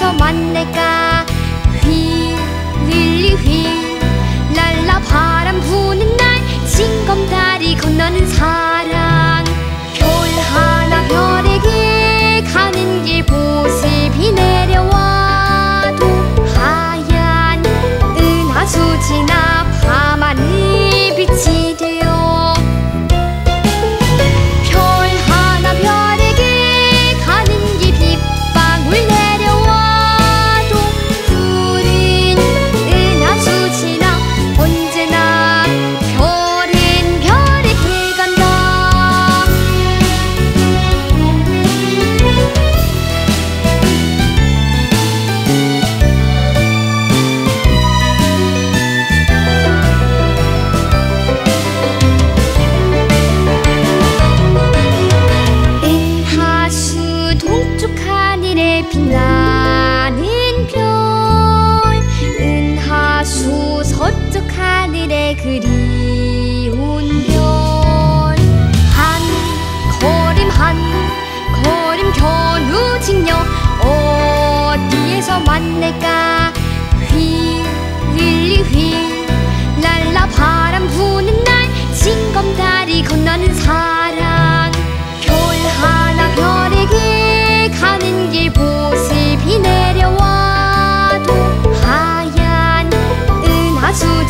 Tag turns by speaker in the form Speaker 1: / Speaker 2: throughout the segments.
Speaker 1: 어디서
Speaker 2: 만날까?
Speaker 3: 휘 릴리 휘. 랄라 바람 부는 날 징검다리 건너는 사랑. 별 하나 별에게 가는 길 보습이 내려와도 하얀 은하수지나 밤하늘 빛이 돼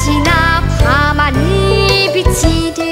Speaker 3: 지나 밤만 잎이
Speaker 2: 지듯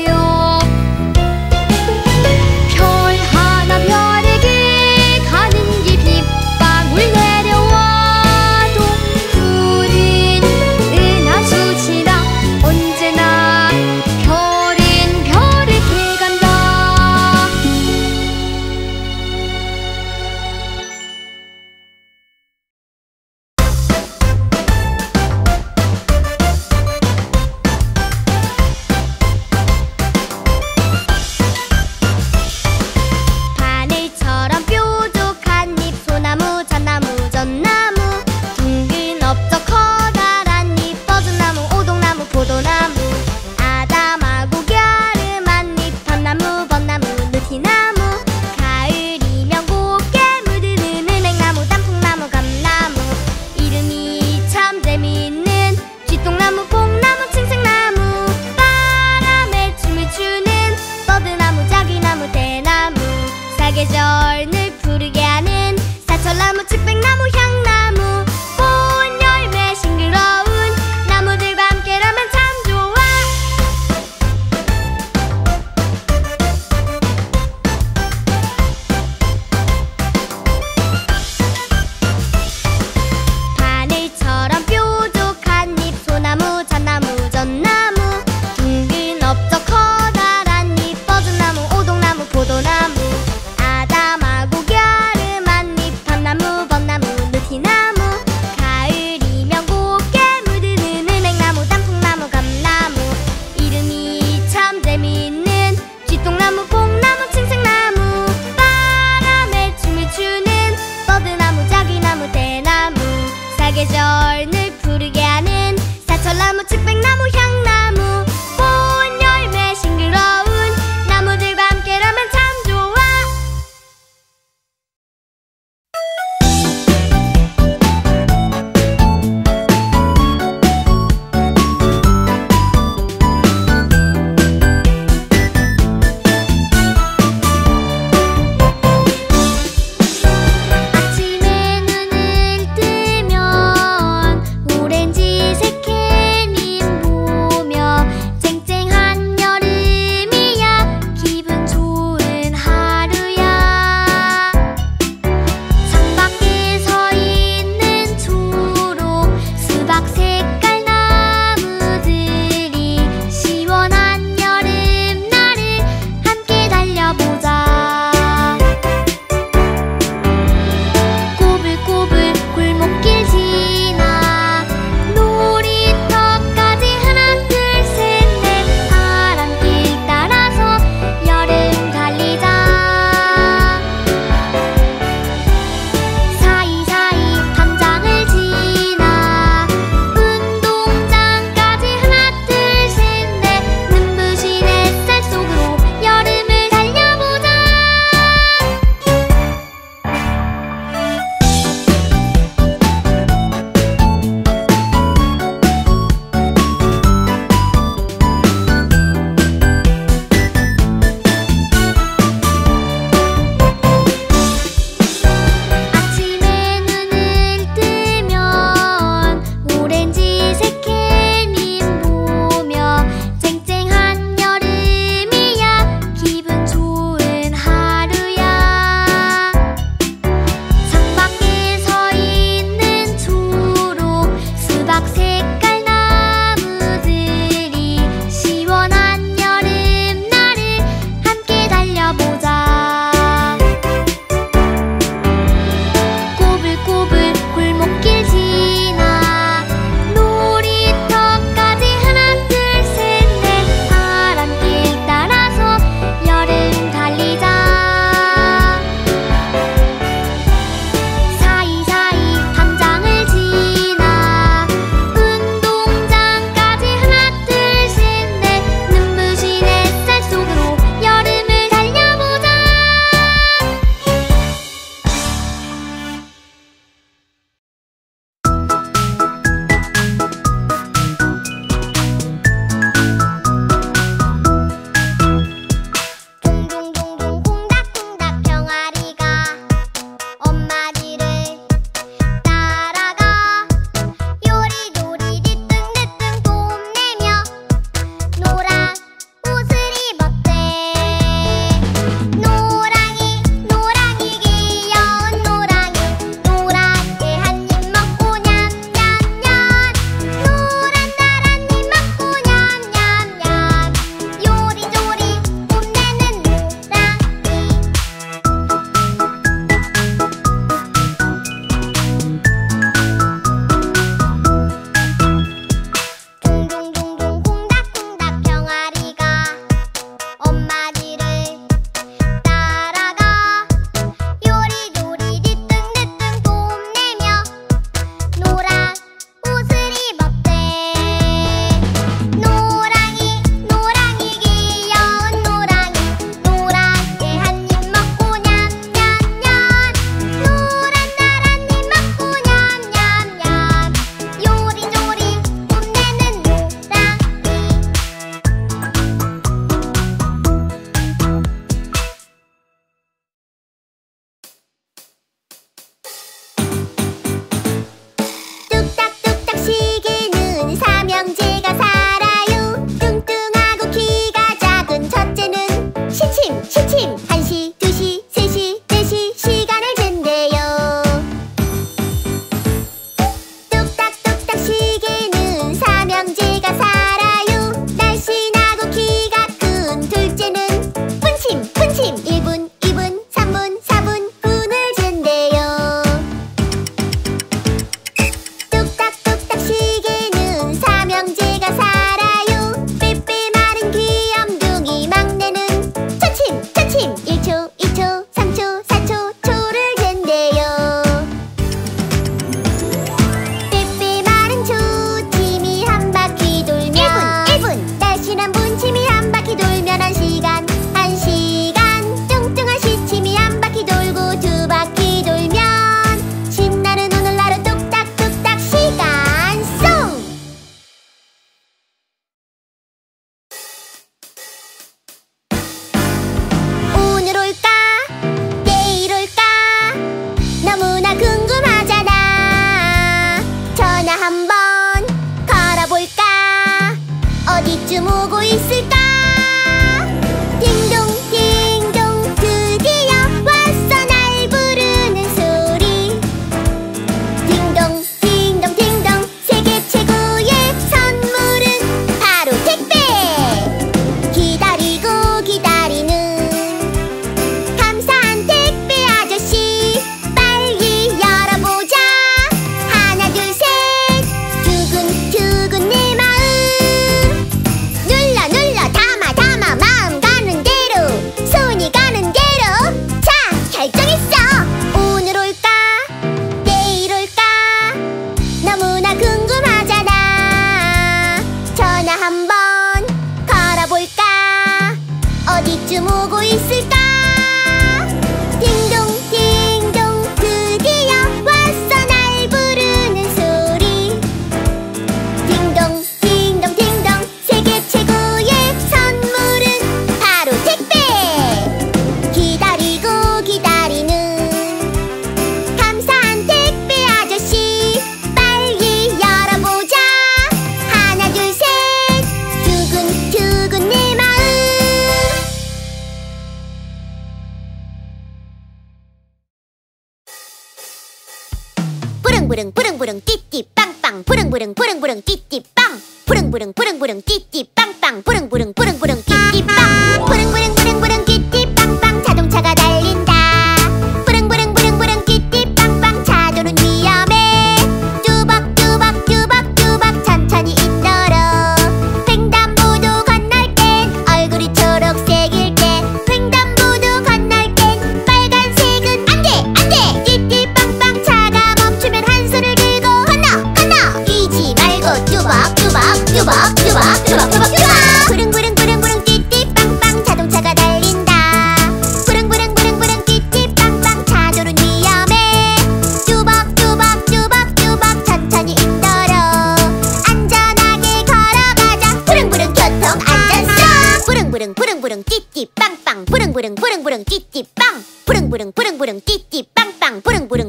Speaker 1: 푸른 띠띠빵. 부릉부릉 부릉부릉 띠띠빵빵 부릉부릉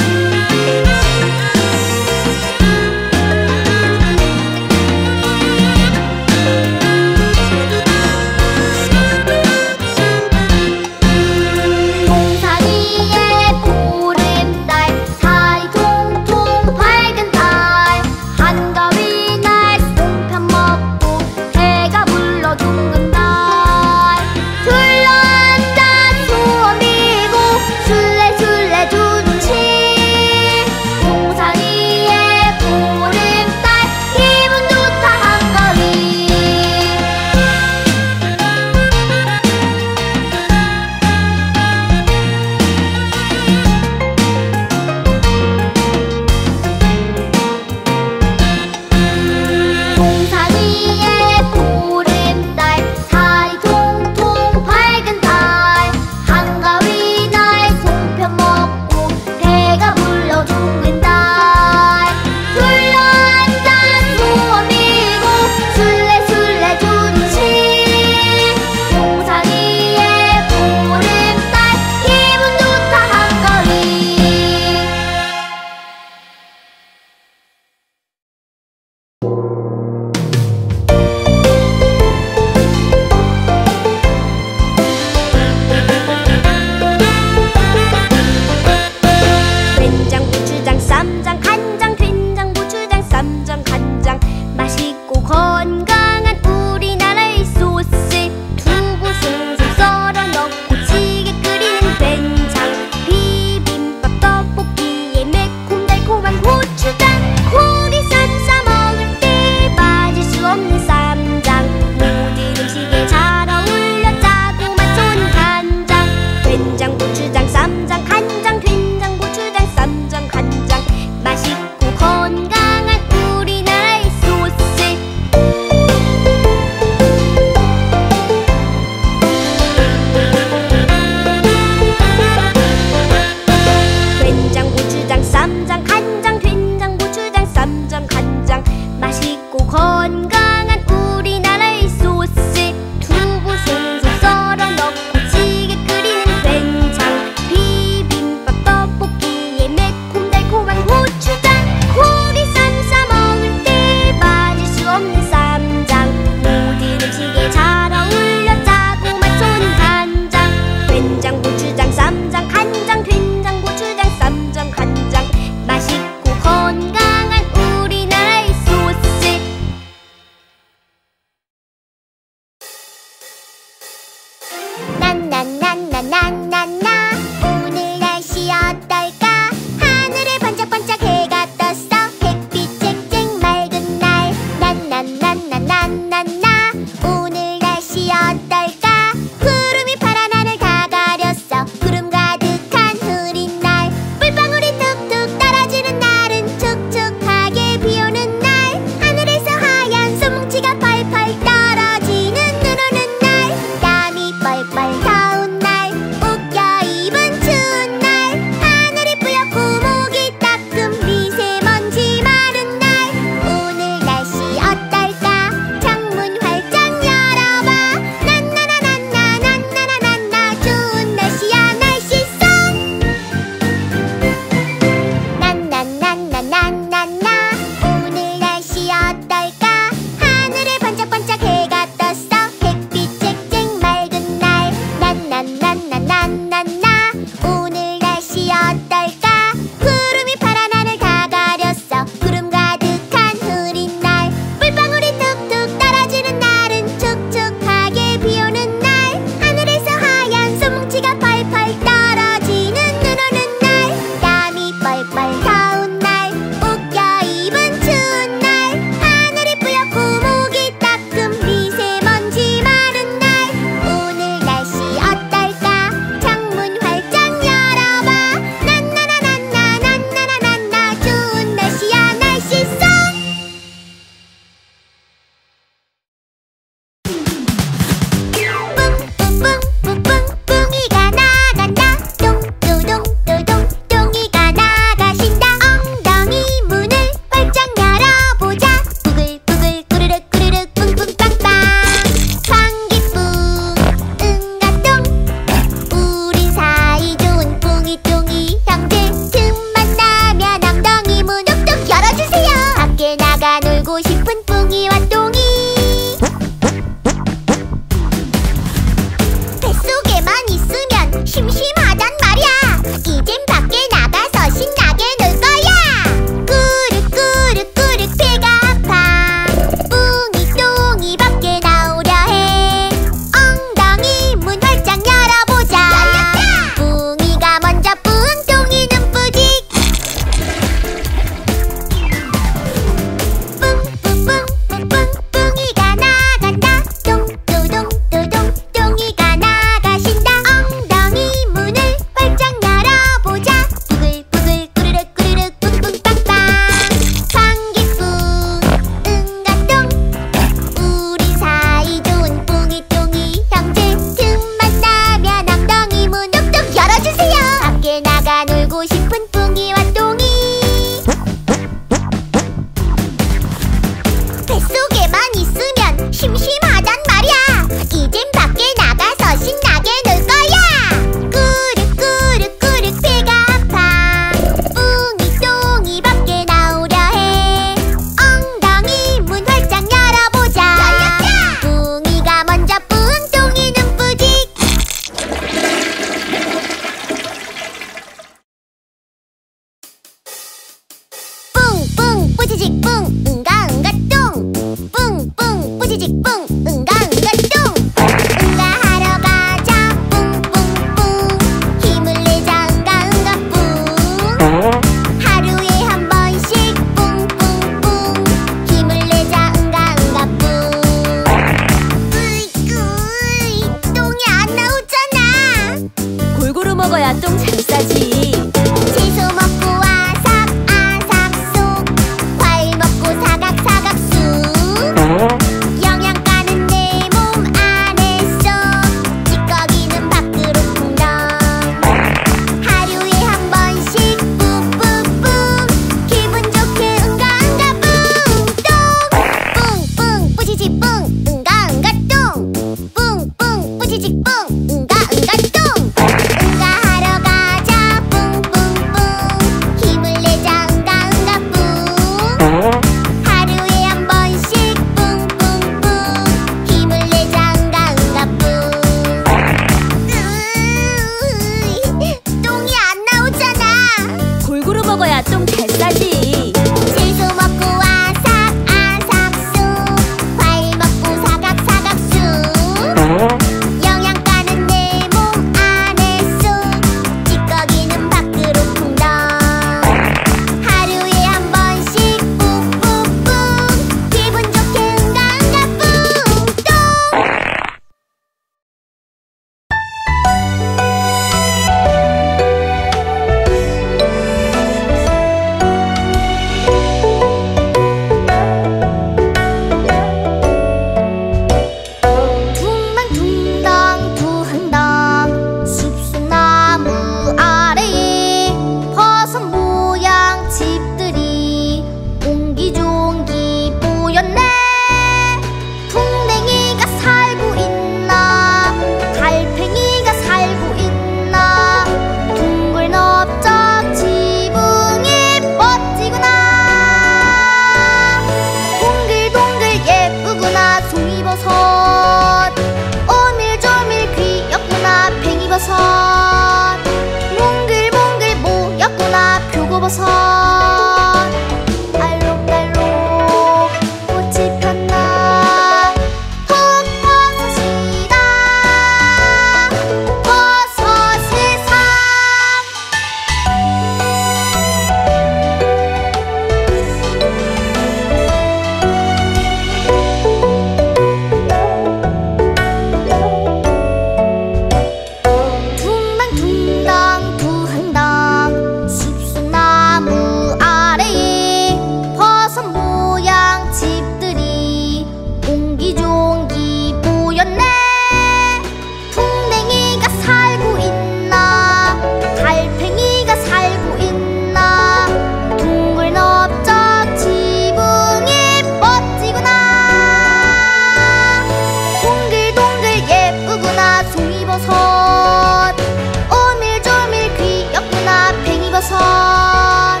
Speaker 1: 표고버섯.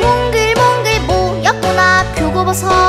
Speaker 1: 몽글몽글
Speaker 2: 모였구나 표고버섯.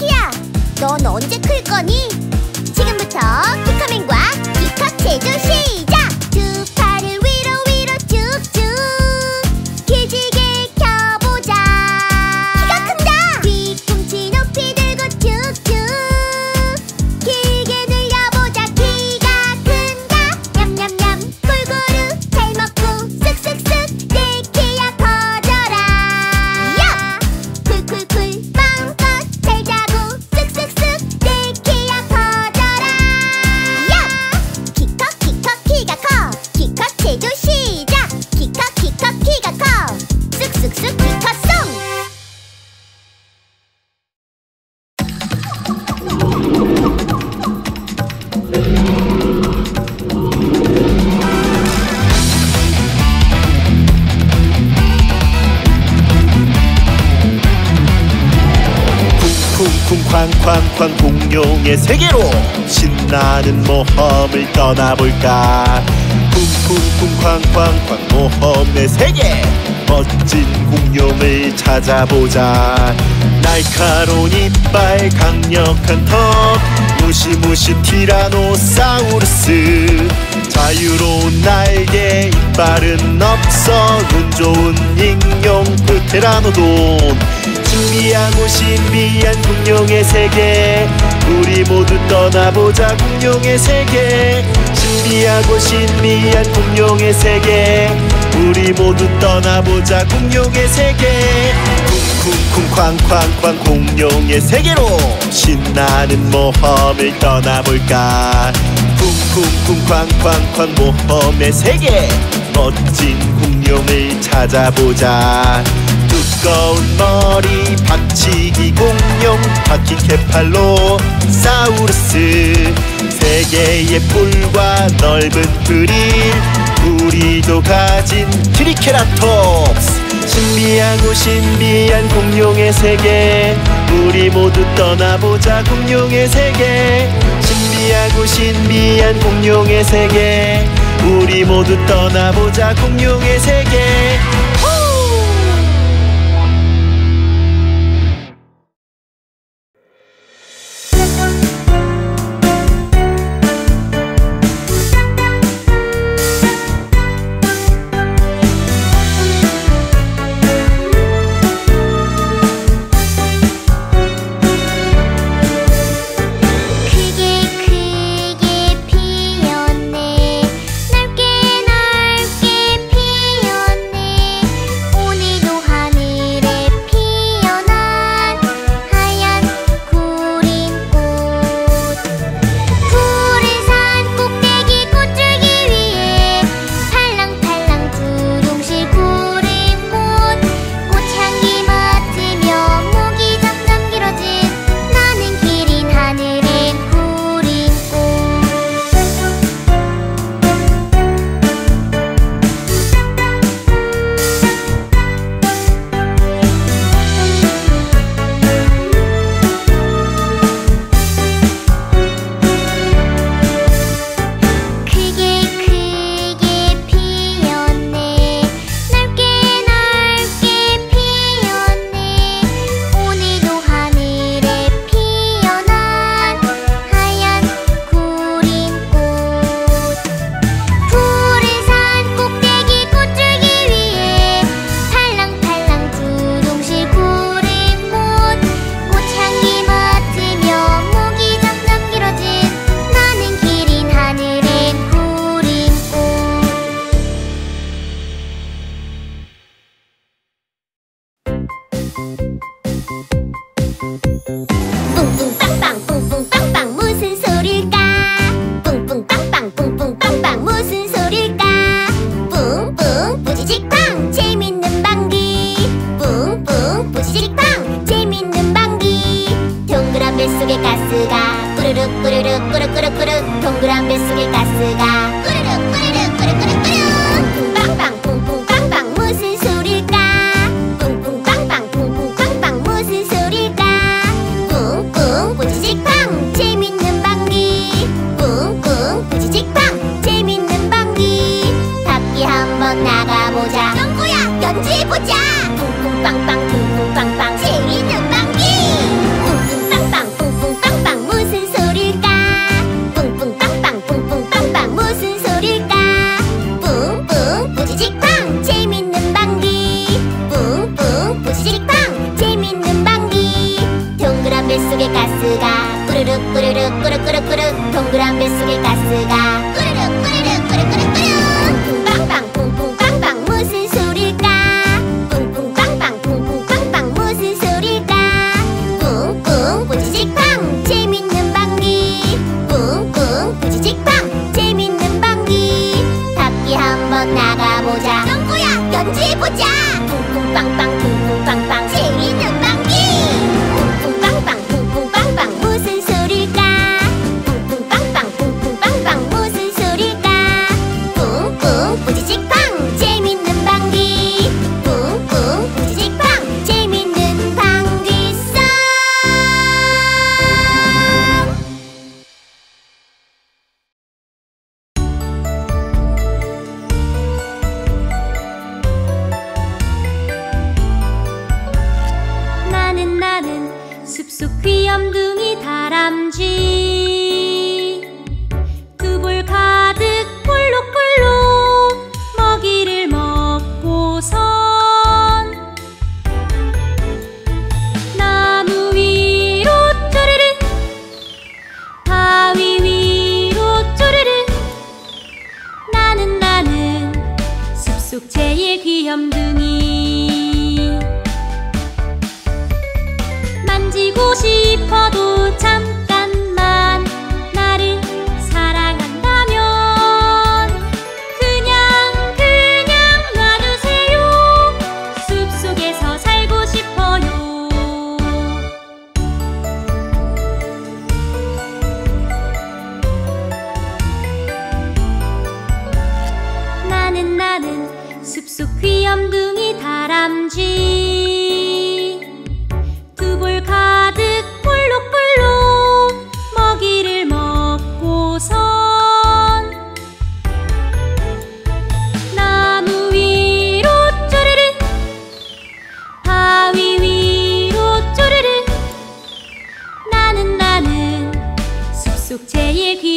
Speaker 1: 키야 넌 언제 클 거니? 지금부터 키커맨과 키커 체조 시작 두
Speaker 4: 공룡의 세계로 신나는 모험을 떠나볼까? 쿵쿵쿵 쾅쾅쾅 모험의 세계. 멋진 공룡을 찾아보자. 날카로운 이빨 강력한 턱 무시무시 티라노사우루스. 자유로운 날개 이빨은 없어. 눈 좋은 익룡 프테라노돈 신비하고 신비한 공룡의 세계. 우리 모두 떠나보자 공룡의 세계. 신비하고 신비한 공룡의 세계. 우리 모두 떠나보자 공룡의 세계. 쿵쿵쿵 쾅쾅쾅 공룡의 세계로 신나는 모험을 떠나볼까? 쿵쿵쿵 쾅쾅쾅 모험의 세계. 멋진 공룡을 찾아보자 두꺼운 머리 박치기 공룡 파키케팔로사우루스. 세 개의 뿔과 넓은 프릴 우리도 가진 트리케라톱스. 신비하고 신비한 공룡의 세계. 우리 모두 떠나보자 공룡의 세계. 신비하고 신비한 공룡의 세계. 우리 모두 떠나보자 공룡의 세계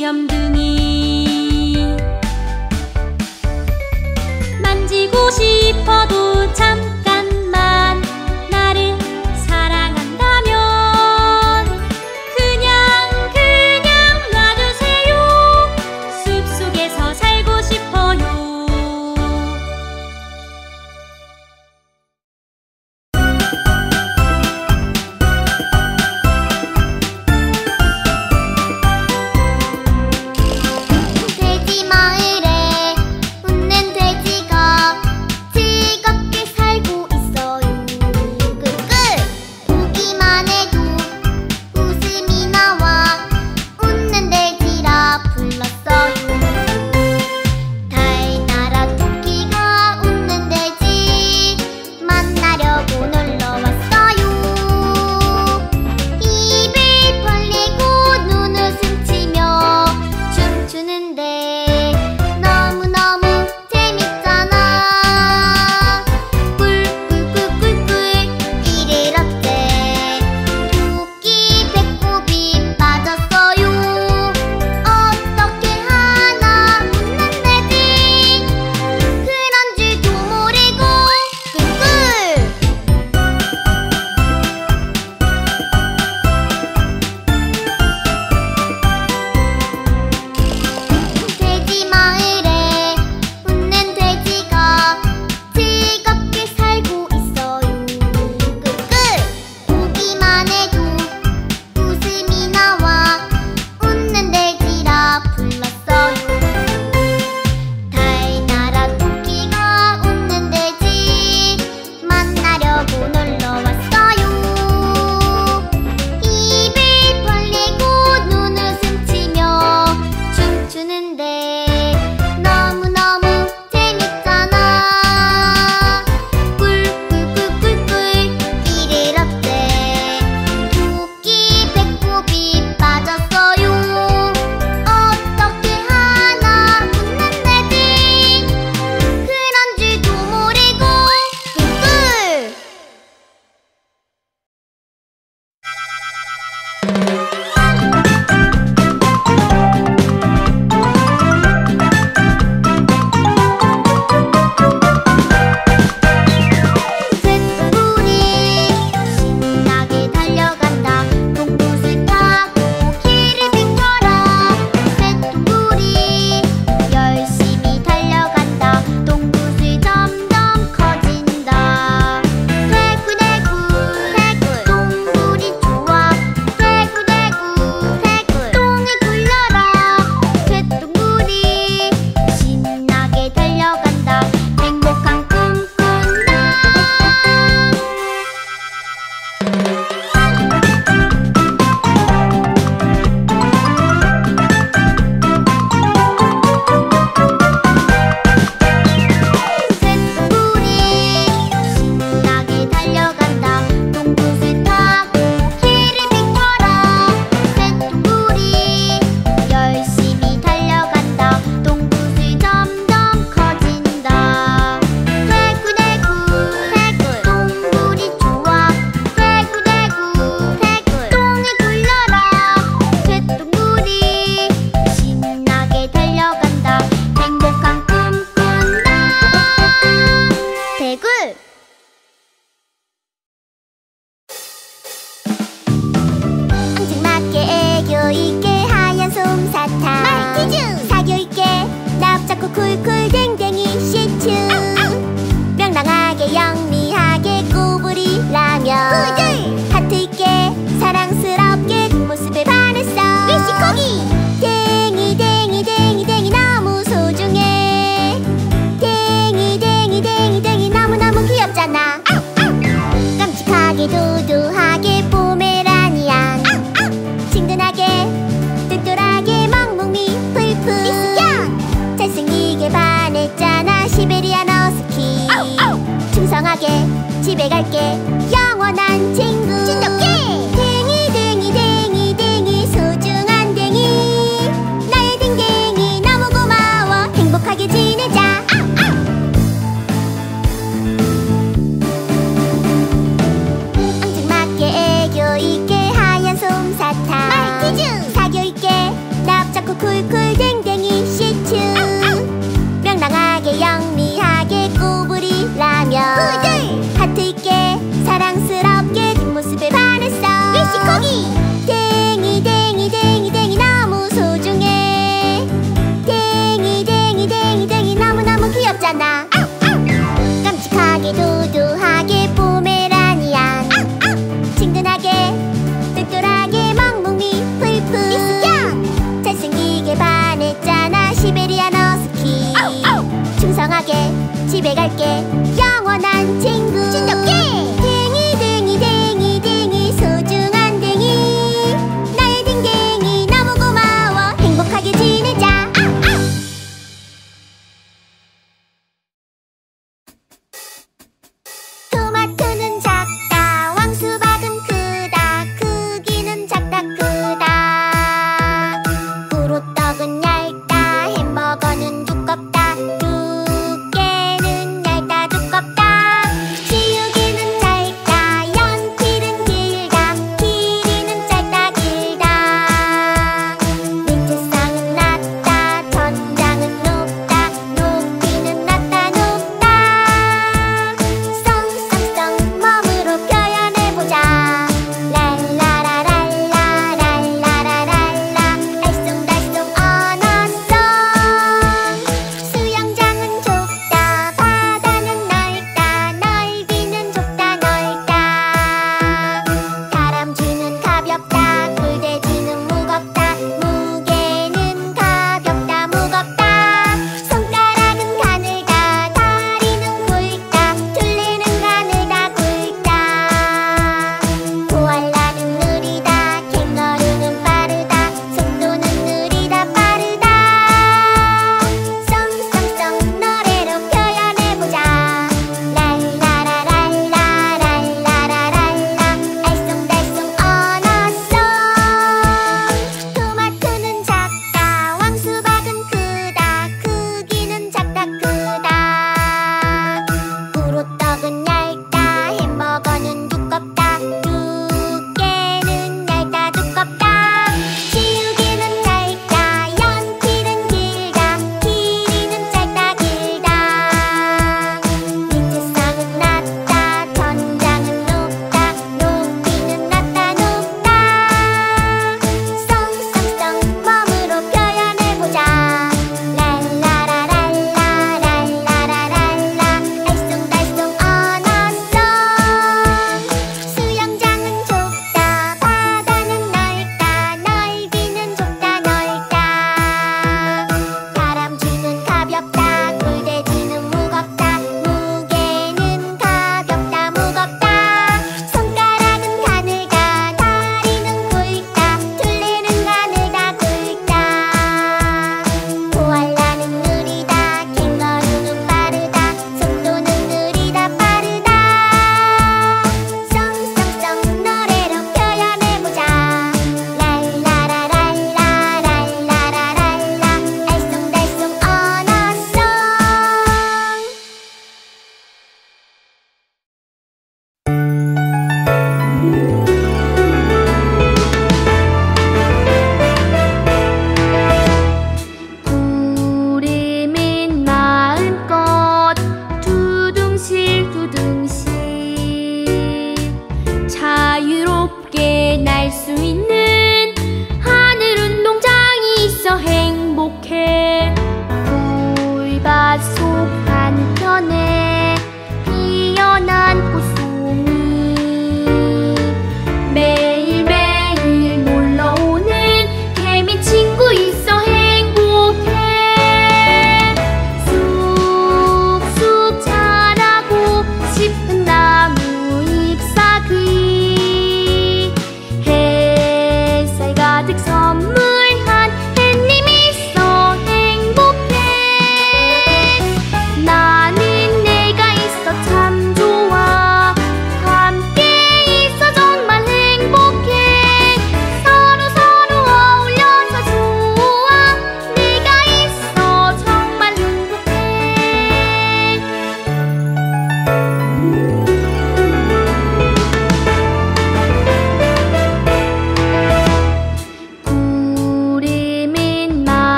Speaker 2: 염둥이 만지고 싶어도